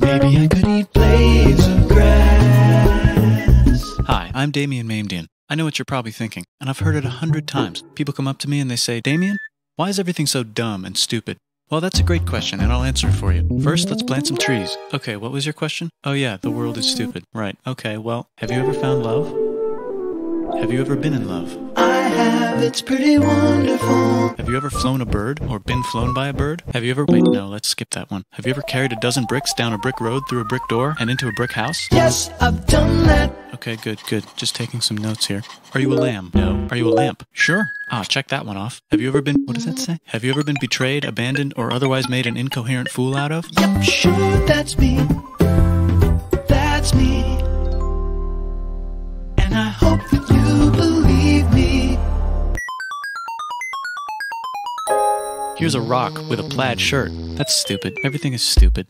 Maybe I could eat blades of grass. Hi, I'm Damien Mamedian. I know what you're probably thinking, and I've heard it a hundred times. People come up to me and they say, Damien, why is everything so dumb and stupid? Well, that's a great question, and I'll answer it for you. First, let's plant some trees. Okay, what was your question? Oh, yeah, the world is stupid. Right. Okay, well, have you ever found love? Have you ever been in love? I have, it's pretty wonderful. Have you ever flown a bird or been flown by a bird? Have you ever. Wait, no, let's skip that one. Have you ever carried a dozen bricks down a brick road through a brick door and into a brick house? Yes, I've done that. Okay, good, good. Just taking some notes here. Are you a lamb? No. Are you a lamp? Sure. Ah, check that one off. Have you ever been. What does that say? Have you ever been betrayed, abandoned, or otherwise made an incoherent fool out of? Yep, sure, that's me. Here's a rock with a plaid shirt. That's stupid. Everything is stupid.